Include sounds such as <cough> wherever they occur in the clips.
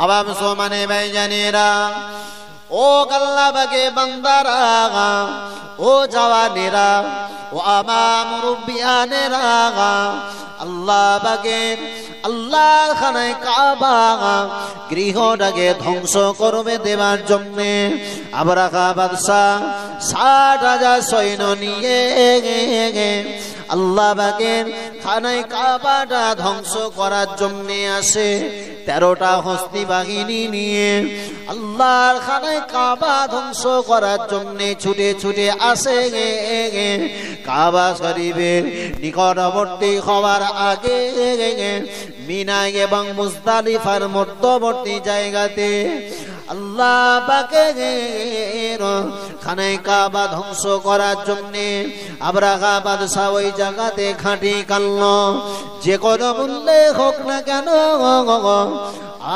আবাব সোমানে ভাই জানেরা ও গাল্লা বাগে বান্দারা ও জওয়ানেরা ও আমার মুরব্বিয়ানেরা আল্লাহ বাগের আল্লাহ খানায় কাবা গৃহটাকে ধ্বংস করবে দেবার জন্যে আবরাকা বাদশাহ ষাট হাজার সৈন্য নিয়ে আল্লাহ বাগের খানায় কাবাটা ধ্বংস করার জন্যে আসে তেরোটা হস্তি বাহিনী নিয়ে আল্লাহর খানায় কাবা ধ্বংস করার জন্যে ছুটে ছুটে আসে। কাবা শরীফের নিকটবর্তী হওয়ার আগে মিনা এবং মুস্তালিফার মধ্যবর্তী জায়গাতে আল্লাহ পাকে খানায় কাবা ধ্বংস করার জন্যে আবরাগা বাদশাহ ওই জায়গাতে খাঁটি কাল্ল যে কোনো মূল্যে হোক না কেন,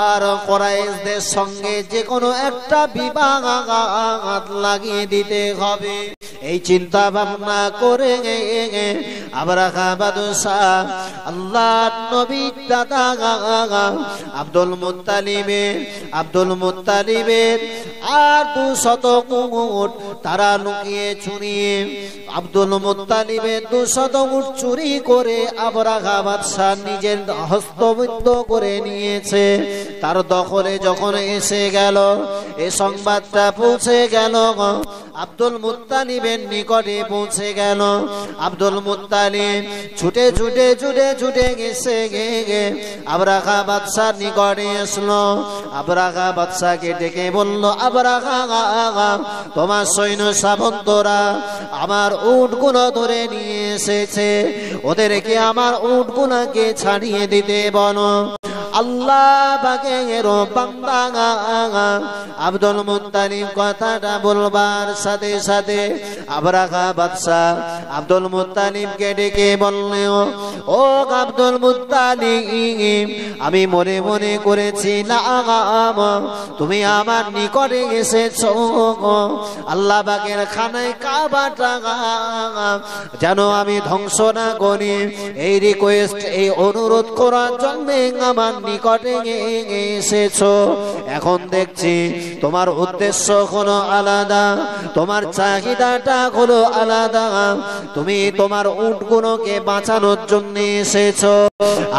আর করাইশদের সঙ্গে যে কোনো একটা বিবাহ লাগিয়ে দিতে হবে। এই চিন্তা ভাবনা করে বাদশাহ আল্লাহ নবী দাদা আব্দুল মুতালিমের আব্দুল মুত্তালিবের আর দু শত উট তারা লুকিয়ে চুরিয়ে। আব্দুল মুত্তালিবের দু শত উট চুরি করে আবরাখা বাদশাহ নিজের হস্তবিদ্ধ করে নিয়েছে। তার দখলে যখন এসে গেল, এ সংবাদটা পৌঁছে গেল আব্দুল মুত্তালিবের নিকটে পৌঁছে গেল। আব্দুল মুত্তালিব ছুটে ছুটে ছুটে ছুটে গেছে, গে গে। আবরাখা বাদশাহ নিকটে আসলো। আবরাখা বাদশাহকে ডেকে বলল তোমার সৈন্য সাবন্তরা আমার উটগুলো ধরে নিয়ে এসেছে। ওদেরকে আমার উটগুলোকে ছাড়িয়ে দিতে বলো। আল্লাহ বাগের বান্দা। আব্দুল মুত্তালিব কথাটা বলবার সাথে সাথে আবরাখা বাদশাহ আব্দুল মুত্তালিবকে ডেকে বললে ও আব্দুল মুত্তালিব, আমি মনে মনে করেছিলাম, তুমি আমার নিকটে এসেছ। আল্লাহ বাগের খানায় কাবাটা যেন আমি ধ্বংস না করি। এই রিকোয়েস্ট এই অনুরোধ করার জন্য আমার নিকটে এসেছ। এখন দেখছি তোমার উদ্দেশ্য হলো আলাদা। তোমার চাহিদাটা হলো আলাদা। তুমি তোমার উটগুলোকে বাঁচানোর জন্য এসেছ।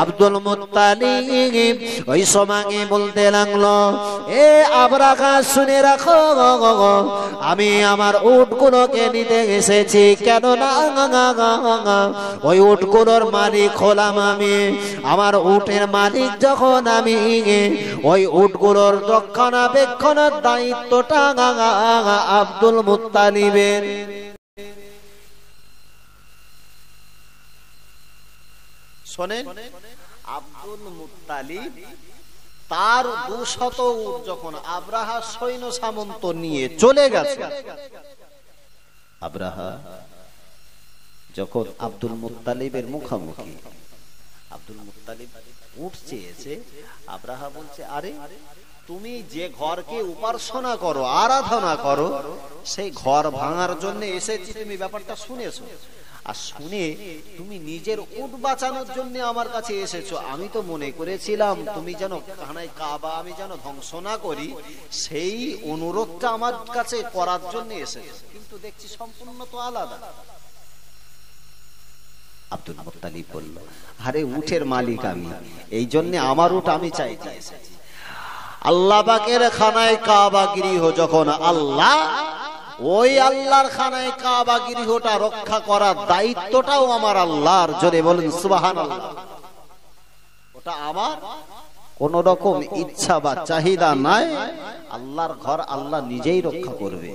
আব্দুল মুত্তালিব ওই সমাগে বলতে লাগল, এ আবরাকা, শুনে রাখো। আমি আমার উটগুলোকে নিতে এসেছি। কেন না ওই উটগুলোর মালিক হলাম আমি। আমার উটের মালিক যখন আমি ওই উটগুলোর রক্ষণাবেক্ষণের দায়িত্বটা আব্দুল মুত্তালিবের। শোনেন, আব্দুল মুত্তালিব তার দুশত উট যখন আব্রাহা সৈন্য সামন্ত নিয়ে চলে গেছে, আব্রাহা যখন আব্দুল মুত্তালিবের মুখামুখি আব্দুল মুত্তালিব উঠ চেয়েছে। আব্রাহা বলছে, আরে, তুমি যে ঘরকে উপাসনা করো, আরাধনা করো, সেই ঘর ভাঙার জন্য এসেছি। তুমি ব্যাপারটা শুনেছো? আর শুনে তুমি নিজের উট বাঁচানোর জন্য আমার কাছে এসেছ। আমি তো মনে করেছিলাম, তুমি যেন কানায় কাবা, আমি যেন ধ্বংস না করি, সেই অনুরোধটা আমার কাছে করার জন্য এসেছ। কিন্তু দেখছি সম্পূর্ণ তো আলাদা। আব্দুল মুত্তালিব বলল, আরে, উঠের মালিক আমি। এই জন্য আমার উঠ আমি চাই এসেছি আল্লাহ পাকের খানায় কাবা গৃহ যখন আল্লাহ, ওই আল্লাহর খানায় কাবা গৃহটা রক্ষা করার দায়িত্বটাও আমার আল্লাহর। জোরে বলেন সুবাহান ওটা আমার কোন রকম ইচ্ছা বা চাহিদা নাই। আল্লাহর ঘর আল্লাহ নিজেই রক্ষা করবে।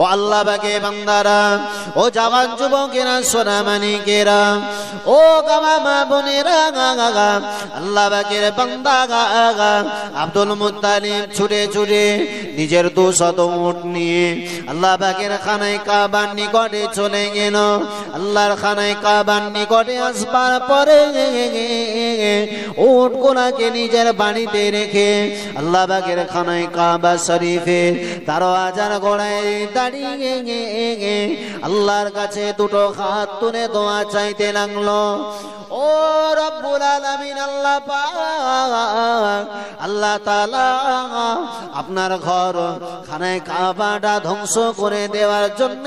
ও আল্লাহ বাকে বান্দারা, ও জওয়ান যুবকেরা সোনা মানিকেরা ও গামা মা বোনেরা, গা আল্লাহ বাগের বান্দা, গা আব্দুল মুত্তালিব ছুটে ছুটে নিজের দু শত উট নিয়ে আল্লাহ বাগের খানায় কাবার নিকটে চলে গেল। আল্লাহর খানায় কাবার নিকটে আসবার পরে উট গুলাকে নিজের বাড়িতে রেখে আল্লাহ বাগের খানায় কাবা শরীফে তারো আজার গোড়ায় দাঁড়িয়ে আল্লাহর কাছে দুটো হাত তুলে দোয়া চাইতে লাগল। ও রব্বুল আলামিন আল্লাহ পাক আল্লাহ আপনার ঘর খানায় কাবাটা ধ্বংস করে দেওয়ার জন্য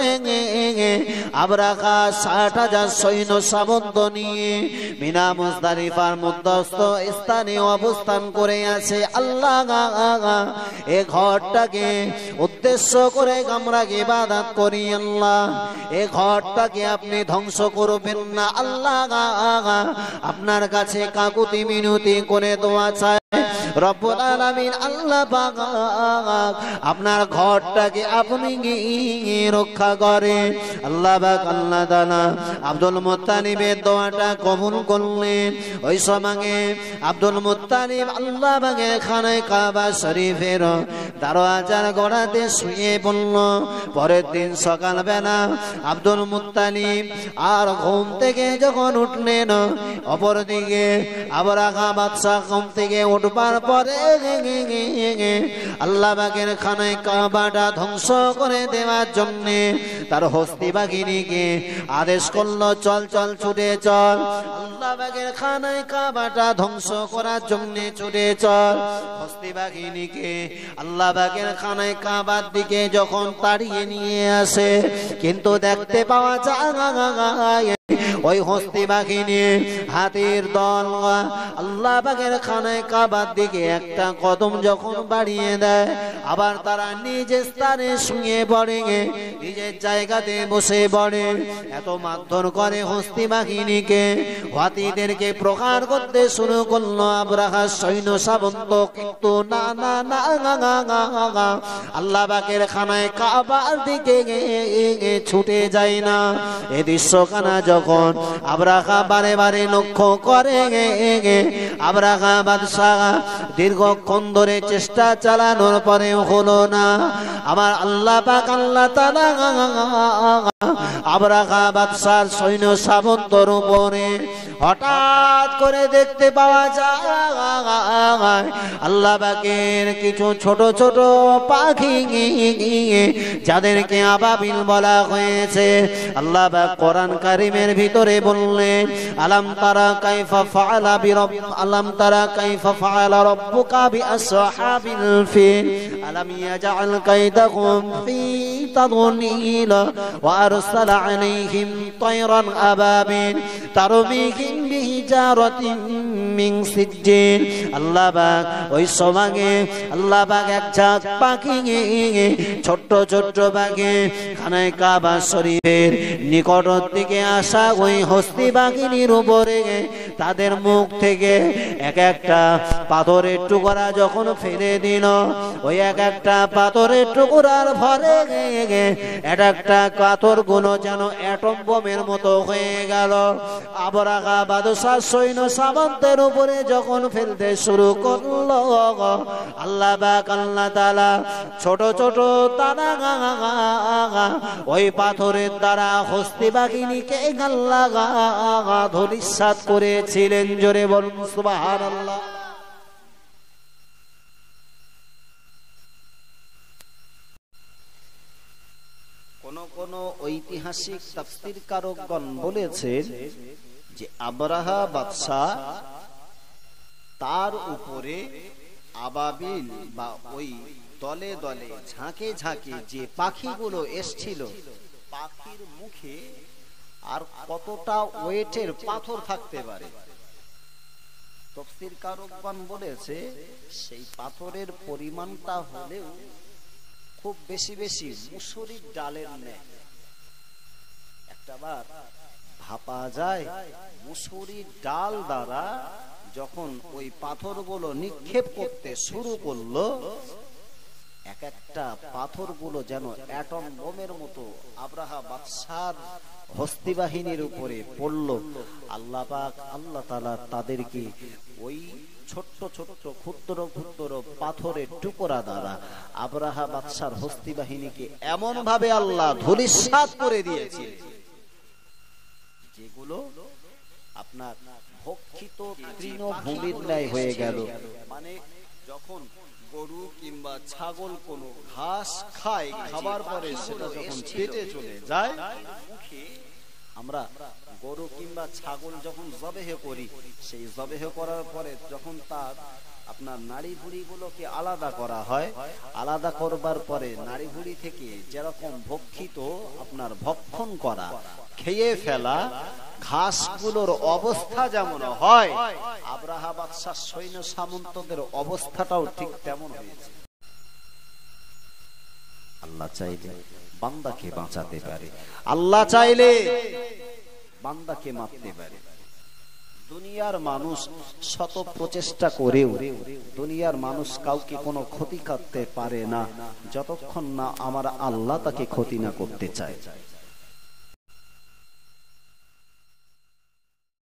ষাট হাজার অবস্থান করে আছে। আল্লাহ এ ঘরটাকে উদ্দেশ্য করে আল্লাহ। এ আপনি ধ্বংস করবেন না। আল্লাহ আপনার কাছে কাকুতি মিনতি করে দোয়া চায় রব্বুল আলামিন আল্লাহ পাক, আপনার ঘরটাকে আপনি রক্ষা করে আল্লাহ পাক, আল্লাহ তাআলা আব্দুল মুত্তালিবের দোয়াটা কবুল করলেন। ওই সময়ে আব্দুল মুত্তালিব আল্লাহ পাকের খানায় কাবা শরীফের দরওয়াজার গোড়াতে শুয়ে পড়ল। পরের দিন সকালবেলা আব্দুল মুত্তালিব আর ঘুম থেকে যখন উঠলেন, অপরদিকে আবার আগা বাদশাহ ঘুম থেকে উঠবার পরে আল্লাহ বাগের খানায় কাবাটা ধ্বংস করে দেওয়ার জন্য তার হস্তি বাঘিনীকে আদেশ করল, চল চল, ছুটে চল। আল্লাহ বাগের খানায় কাবাটা ধ্বংস করার জন্য ছুটে চল। হস্তি বাঘিনীকে আল্লাহ বাগের খানায় কাবার দিকে যখন তাড়িয়ে নিয়ে আসে, কিন্তু দেখতে পাওয়া যায় <laughs> ওই হস্তি বাঘিনী হাতির দল। আল্লাহ বাগের খানায় কাবার দিকে একটা কদম যখন বাড়িয়ে দেয়, আবার তারা নিজ স্থানে শুয়ে পড়ে, নিজের জায়গাতে বসে পড়ে। এত মারধর করে হস্তি বাহিনীকে। হাতিদেরকে প্রকার করতে শুরু করল আবরাহার সৈন্য, সাবন্ত কিন্তু না না না আল্লাহ বাগের খানায় কাবার দিকে ছুটে যায় না। এ দৃশ্য দৃশ্যখানা যখন আবরাহা বারে বারে লক্ষ্য করে, আবরাহা বাদশাহ দীর্ঘক্ষণ ধরে চেষ্টা চালানোর পরে হলো না। আমার আল্লাহ পাক, আল্লাহ তাআলা আবরাহা বাদশার সৈন্য সাবন্তর উপরে হঠাৎ করে দেখতে পাওয়া যায়, আল্লাহ পাকের কিছু ছোট ছোট পাখি যাদেরকে আবাবিল বলা হয়েছে। আল্লাহ পাক কোরআন কারিমের ভিতরে বললেন আলাম তারা কাইফা ফাআলা বিরব আলাম তারা কাইফা ফাআলা রাব্বুকা বিআসহাবিল ফিল আলাম ইয়াজআল কাইদাহুম ফি তাদলিল ওয়া আরসালা আলাইহিম তায়রান আবাবিল তারমিহিম বিহিজারাতিন মিন সিজ্জিল আল্লাহ পাক ওই সমাগে, আল্লাহ পাক এক ঝাঁক পাখি ছোট্ট ছোট্ট পাখি খানায় কাবা শরীফের নিকট থেকে আসা ওই হস্তি বাঘিনীর উপরে। তাদের মুখ থেকে এক একটা পাথরের টুকরা যখন ফেলে দিল, ওই এক একটা পাথরের টুকরার ভরে এক একটা পাথরগুলো যেন অ্যাটম বোমের মতো হয়ে গেল। আবরাগা বাদশাহ সৈন্য সামন্তের উপরে যখন ফেলতে শুরু করল, আল্লাহ বাক আল্লাহ তালা ছোট ছোট তারা ওই পাথরের দ্বারা হস্তি বাঘিনীকে ধরিসাত করেছিলেন জোরে বলুন সুবাহান আল্লাহ কোন কোন ঐতিহাসিক কারকগণ যে আবরাহা বাদশাহ তার উপরে আবাবিল বা ওই দলে দলে ঝাঁকে ঝাঁকে যে পাখিগুলো এসছিল, পাখির মুখে আর কতটা ওয়েটের পাথর থাকতে পারে? তফসির কারকবান বলেছে, সেই পাথরের পরিমাণটা হলেও খুব বেশি বেশি মুসুরির ডালের নেয় একটাবার ভাপা যায় মুসুরির ডাল দ্বারা, যখন ওই পাথরগুলো নিক্ষেপ করতে শুরু করল এক একটা পাথরগুলো যেন অ্যাটম বোমের মতো আব্রাহা বাদশার হস্তি বাহিনীর উপরে পড়ল। আল্লাহ পাক আল্লাহ তালা তাদেরকে ওই ছোট্ট ছোট্ট ক্ষুদ্র ক্ষুদ্র পাথরের টুকরা দ্বারা আব্রাহা বাদশার হস্তি বাহিনীকে এমন ভাবে আল্লাহ ধুলিসাত করে দিয়েছে, যেগুলো আপনার ভক্ষিত তৃণভূমির ন্যায় হয়ে গেল। মানে যখন গরু কিংবা ছাগল কোনো ঘাস খায়, খাবার পরে সেটা যখন পেটে চলে যায় আমরা গরু কিংবা ছাগল যখন জবেহ করি, সেই জবেহ করার পরে যখন তার আপনার নাড়ি গুলোকে আলাদা করা হয়, আলাদা করবার পরে নাড়ি ভুড়ি থেকে যেরকম ভক্ষিত আপনার ভক্ষণ করা, খেয়ে ফেলা ঘাসগুলোর অবস্থা যেমন হয় আব্রাহা বাদশাহ সৈন্য সামন্তদের অবস্থাটাও ঠিক তেমন হয়েছে। আল্লাহ চাইলে বান্দাকে বাঁচাতে পারে। আল্লাহ চাইলে বান্দাকে মারতে পারে। দুনিয়ার মানুষ শত প্রচেষ্টা করেও দুনিয়ার মানুষ কাউকে কোনো ক্ষতি করতে পারে না, যতক্ষণ না আমার আল্লাহ তাকে ক্ষতি না করতে চায়।